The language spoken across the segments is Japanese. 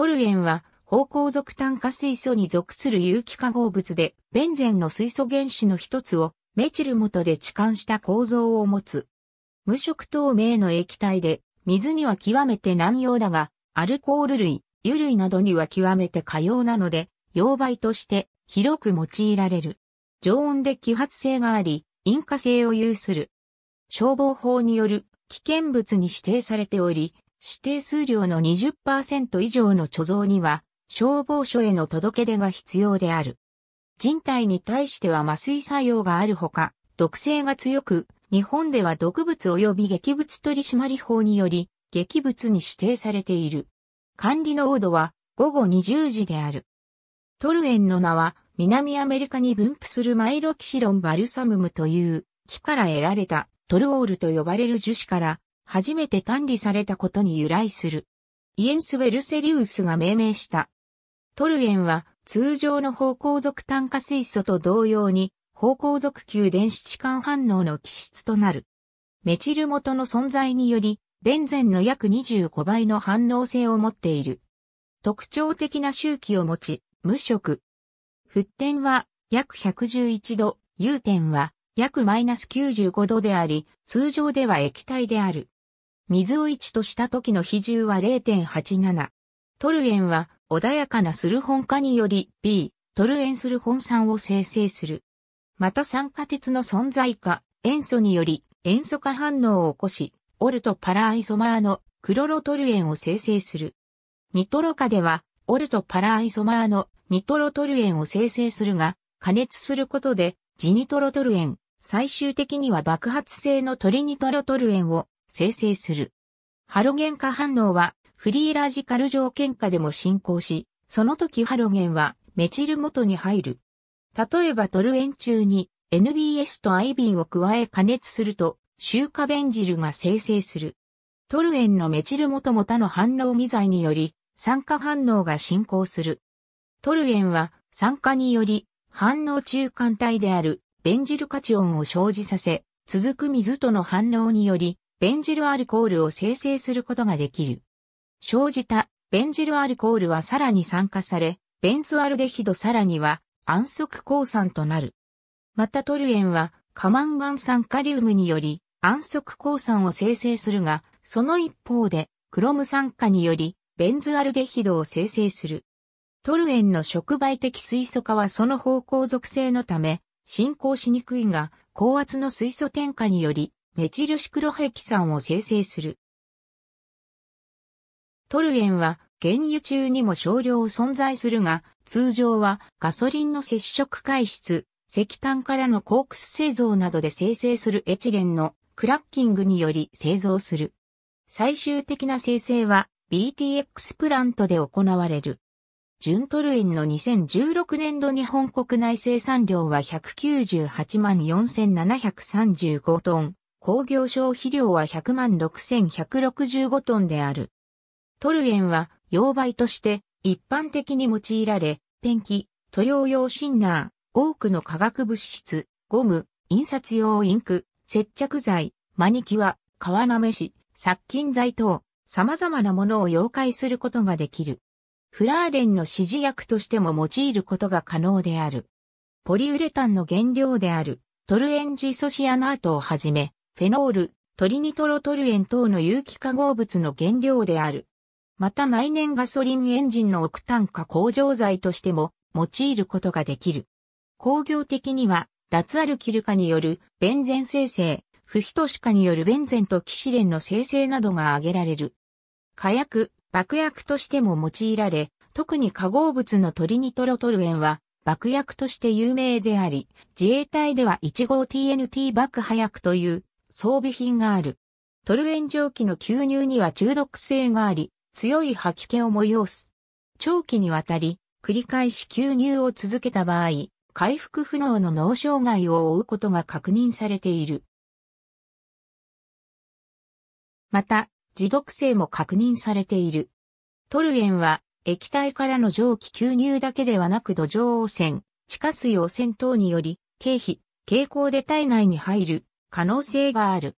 トルエンは、芳香属炭化水素に属する有機化合物で、ベンゼンの水素原子の一つをメチル元で置換した構造を持つ。無色透明の液体で、水には極めて難用だが、アルコール類、油類などには極めて可用なので、溶媒として広く用いられる。常温で揮発性があり、引火性を有する。消防法による危険物に指定されており、指定数量の20%以上の貯蔵には、消防署への届け出が必要である。人体に対しては麻酔作用があるほか、毒性が強く、日本では毒物及び劇物取締法により、劇物に指定されている。管理の濃度は午後20時である。トルエンの名は南アメリカに分布するマイロキシロンバルサムムという木から得られたトルオールと呼ばれる樹脂から初めて管理されたことに由来する。イエンス・ウェルセリウスが命名した。トルエンは通常の芳香属炭化水素と同様に芳香属級電子置換反応の基質となる。メチル元の存在により、ベンゼンの約25倍の反応性を持っている。特徴的な周期を持ち、無色、沸点は約111度、融点は約マイナス95度であり、通常では液体である。水を1とした時の比重は0.87。トルエンは穏やかなスルホン化により B、トルエンスルホン酸を生成する。また酸化鉄の存在化、塩素により塩素化反応を起こし、オルトパラアイソマーのクロロトルエンを生成する。ニトロ化では、オルトパラアイソマーのニトロトルエンを生成するが、加熱することで、ジニトロトルエン、最終的には爆発性のトリニトロトルエンを生成する。ハロゲン化反応は、フリーラジカル条件下でも進行し、その時ハロゲンはメチル元に入る。例えばトルエン中に NBS とアイビンを加え加熱すると、シューカベンジルが生成する。トルエンのメチル元々の反応未在により、酸化反応が進行する。トルエンは酸化により反応中間体であるベンジルカチオンを生じさせ、続く水との反応によりベンジルアルコールを生成することができる。生じたベンジルアルコールはさらに酸化され、ベンツアルデヒドさらには暗色鉱酸となる。またトルエンはカマンガン酸カリウムにより暗色鉱酸を生成するが、その一方でクロム酸化によりベンズアルデヒドを生成する。トルエンの触媒的水素化はその方向属性のため、進行しにくいが、高圧の水素添加により、メチルシクロヘキ酸を生成する。トルエンは原油中にも少量存在するが、通常はガソリンの接触解質、石炭からのコークス製造などで生成するエチレンのクラッキングにより製造する。最終的な生成は BTX プラントで行われる。ジュントルエンの2016年度日本国内生産量は198万4735トン、工業消費量は100万6165トンである。トルエンは溶媒として一般的に用いられ、ペンキ、塗料用シンナー、多くの化学物質、ゴム、印刷用インク、接着剤、マニキュア、皮なめし、殺菌剤等、様々なものを溶解することができる。フラーレンの指示薬としても用いることが可能である。ポリウレタンの原料であるトルエンジソシアナートをはじめ、フェノール、トリニトロトルエン等の有機化合物の原料である。また内燃ガソリンエンジンのオクタン化工場剤としても用いることができる。工業的には脱アルキル化によるベンゼン生成、不等し化によるベンゼンとキシレンの生成などが挙げられる。火薬、爆薬としても用いられ、特に化合物のトリニトロトルエンは爆薬として有名であり、自衛隊では1号 TNT 爆破薬という装備品がある。トルエン蒸気の吸入には中毒性があり、強い吐き気を催す。長期にわたり、繰り返し吸入を続けた場合、回復不能の脳障害を負うことが確認されている。また、自毒性も確認されている。トルエンは液体からの蒸気吸入だけではなく土壌汚染、地下水汚染等により、経費、傾向で体内に入る可能性がある。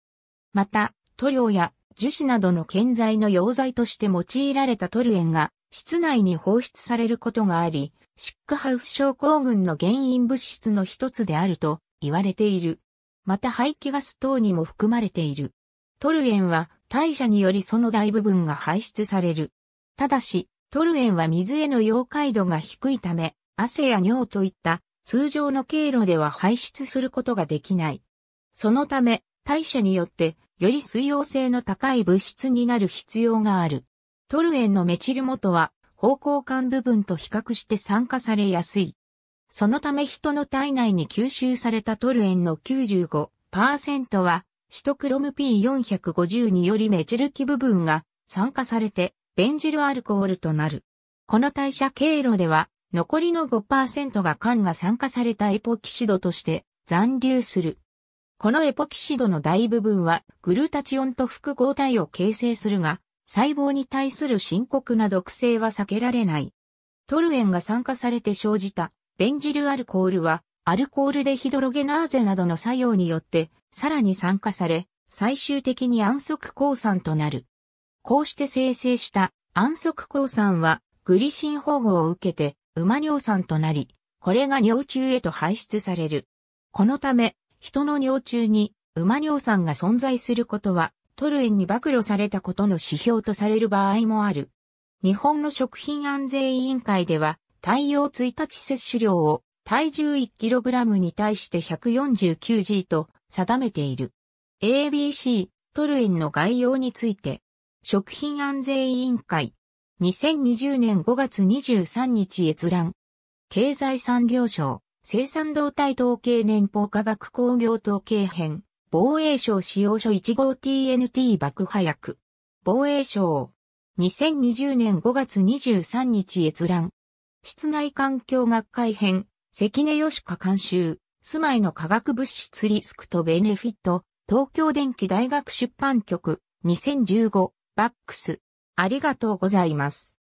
また、塗料や樹脂などの建材の溶剤として用いられたトルエンが室内に放出されることがあり、シックハウス症候群の原因物質の一つであると言われている。また排気ガス等にも含まれている。トルエンは代謝によりその大部分が排出される。ただし、トルエンは水への溶解度が低いため、汗や尿といった通常の経路では排出することができない。そのため、代謝によってより水溶性の高い物質になる必要がある。トルエンのメチル元は方向感部分と比較して酸化されやすい。そのため人の体内に吸収されたトルエンの95%はシトクロム P450 によりメチル基部分が酸化されてベンジルアルコールとなる。この代謝経路では残りの5%が缶が酸化されたエポキシドとして残留する。このエポキシドの大部分はグルタチオンと複合体を形成するが、細胞に対する深刻な毒性は避けられない。トルエンが酸化されて生じたベンジルアルコールはアルコールでヒドロゲナーゼなどの作用によってさらに酸化され最終的に安息抗酸となる。こうして生成した安息抗酸はグリシン保護を受けて馬尿酸となり、これが尿中へと排出される。このため、人の尿中に馬尿酸が存在することはトルエンに暴露されたことの指標とされる場合もある。日本の食品安全委員会では、太陽1日摂取量を体重 1kg に対して 149G と定めている。ABC トルエンの概要について、食品安全委員会、2020年5月23日閲覧、経済産業省、生産動態統計年報科学工業統計編、防衛省使用書1号 TNT 爆破薬。防衛省。2020年5月23日閲覧。室内環境学会編。関根義香監修。住まいの化学物質リスクとベネフィット。東京電機大学出版局。2015バックス。ありがとうございます。